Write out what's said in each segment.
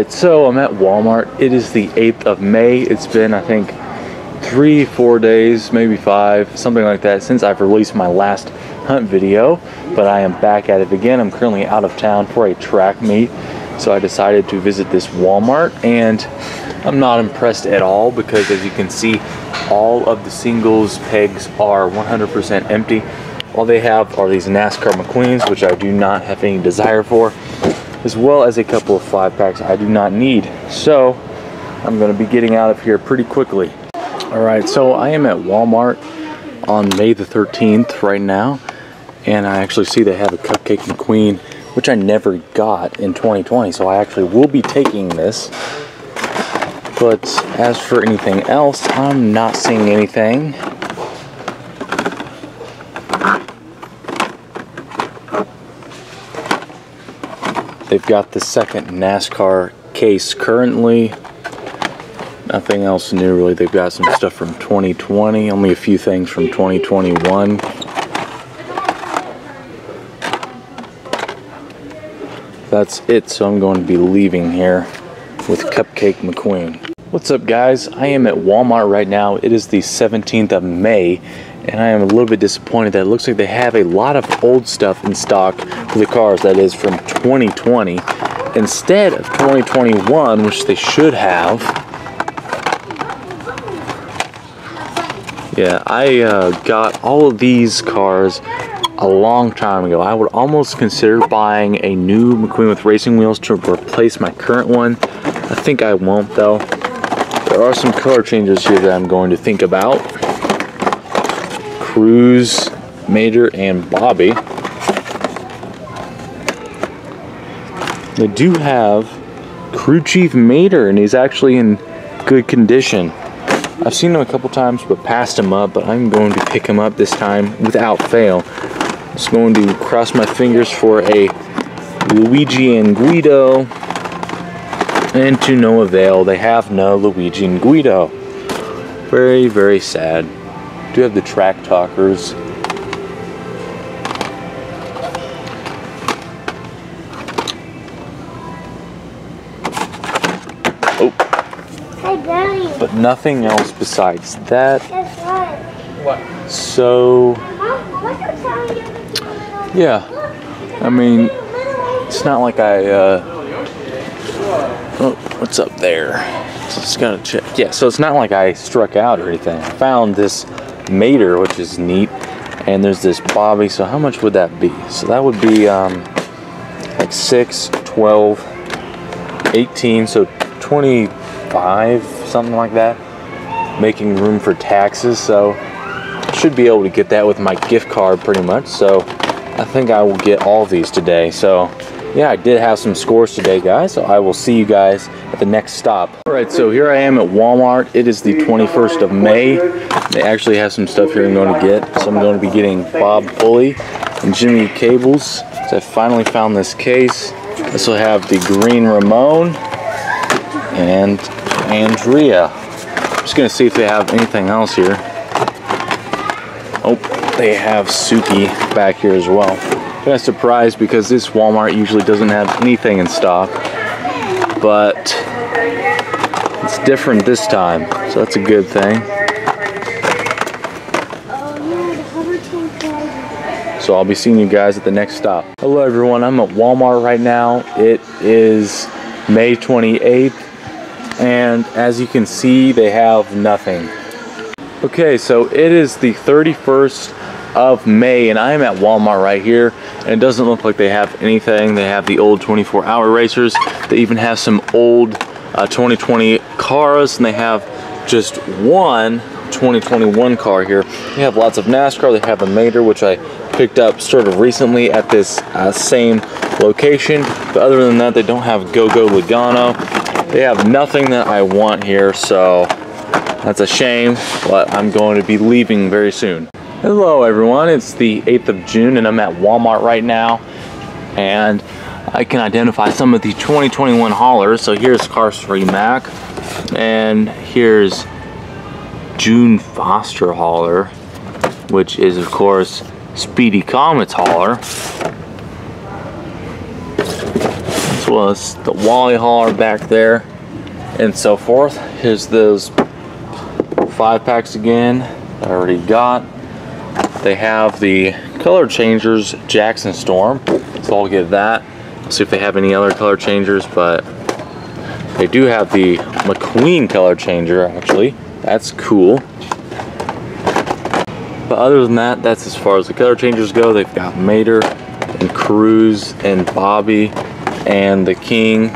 right, so I'm at Walmart. It is the 8th of May. It's been, I think, three, four days, maybe five, something like that, since I've released my last hunt video. But I am back at it again. I'm currently out of town for a track meet. So I decided to visit this Walmart and I'm not impressed at all because as you can see, all of the singles pegs are 100% empty. All they have are these NASCAR McQueens, which I do not have any desire for, as well as a couple of five packs I do not need. So I'm gonna be getting out of here pretty quickly. All right, so I am at Walmart on May the 13th right now, and I actually see they have a Cupcake McQueen, which I never got in 2020, so I actually will be taking this. But as for anything else, I'm not seeing anything. They've got the second NASCAR case currently. Nothing else new really. They've got some stuff from 2020, only a few things from 2021. That's it, so I'm going to be leaving here with Cupcake McQueen. What's up guys? I am at Walmart right now. It is the 17th of May and I am a little bit disappointed that it looks like they have a lot of old stuff in stock for the cars that is from 2020 instead of 2021 which they should have. Yeah I uh, got all of these cars a long time ago. I would almost consider buying a new McQueen with racing wheels to replace my current one. I think I won't though. There are some color changes here that I'm going to think about Cruz, Mater, and Bobby. They do have Crew Chief Mater, and he's actually in good condition. I've seen him a couple times, but passed him up, but I'm going to pick him up this time without fail. Just going to cross my fingers for a Luigi and Guido, and to no avail, they have no Luigi and Guido. Very, very sad do have the track talkers. Oh. Hey, Daddy. But nothing else besides that. Guess what? What? So, Mom, what you telling you? yeah. I mean, it's not like I, uh, oh, what's up there? Just gotta check. Yeah, so it's not like I struck out or anything. I found this Mater, which is neat. And there's this Bobby, so how much would that be? So that would be um, like 6, 12, 18, so 25, something like that. Making room for taxes, so should be able to get that with my gift card pretty much. So I think I will get all these today. So yeah, I did have some scores today, guys. So I will see you guys at the next stop. All right, so here I am at Walmart. It is the 21st of May. They actually have some stuff here I'm going to get. So I'm going to be getting Bob Pulley and Jimmy Cables. So I finally found this case. This will have the green Ramone and Andrea. I'm just gonna see if they have anything else here. Oh, they have Suki back here as well. Kind of surprised because this Walmart usually doesn't have anything in stock, but it's different this time, so that's a good thing. So I'll be seeing you guys at the next stop. Hello everyone, I'm at Walmart right now. It is May 28th, and as you can see, they have nothing. Okay, so it is the 31st of May and I am at Walmart right here and it doesn't look like they have anything. They have the old 24 hour racers. They even have some old uh, 2020 cars and they have just one 2021 car here. They have lots of NASCAR. They have a Mater which I picked up sort of recently at this uh, same location. But other than that, they don't have Go-Go Logano. They have nothing that I want here, so that's a shame, but I'm going to be leaving very soon. Hello everyone, it's the 8th of June and I'm at Walmart right now and I can identify some of the 2021 haulers. So here's Cars 3 Mac and here's June Foster hauler, which is of course Speedy Comets hauler. This well as the Wally hauler back there and so forth. Here's those five packs again I already got. They have the color changers Jackson Storm, so I'll get that. See if they have any other color changers, but they do have the McQueen color changer actually. That's cool. But other than that, that's as far as the color changers go. They've got Mater and Cruz and Bobby and the King.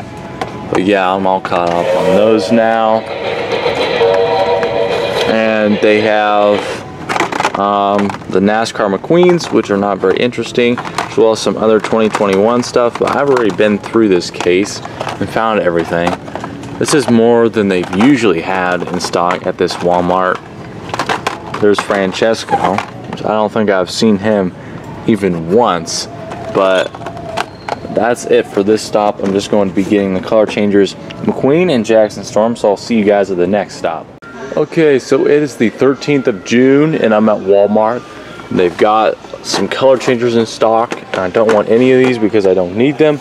But yeah, I'm all caught up on those now. And they have um, the NASCAR McQueens, which are not very interesting, as well as some other 2021 stuff. But I've already been through this case and found everything. This is more than they've usually had in stock at this Walmart. There's Francesco, which I don't think I've seen him even once, but that's it for this stop. I'm just going to be getting the color changers McQueen and Jackson Storm, so I'll see you guys at the next stop. Okay, so it is the 13th of June and I'm at Walmart. They've got some color changers in stock. And I don't want any of these because I don't need them.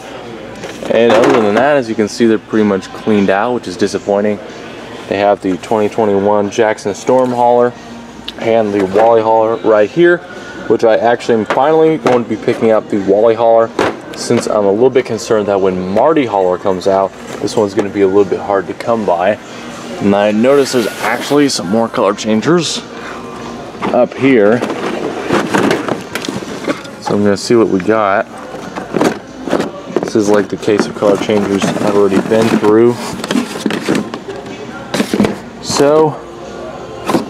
And other than that, as you can see, they're pretty much cleaned out, which is disappointing. They have the 2021 Jackson Storm hauler and the Wally hauler right here, which I actually am finally going to be picking up the Wally hauler since I'm a little bit concerned that when Marty hauler comes out, this one's going to be a little bit hard to come by. And I noticed there's actually some more color changers up here. So I'm to see what we got. This is like the case of color changers I've already been through. So,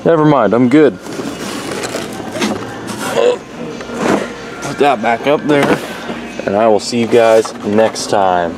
never mind, I'm good. Put that back up there, and I will see you guys next time.